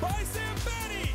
by Sam Betty.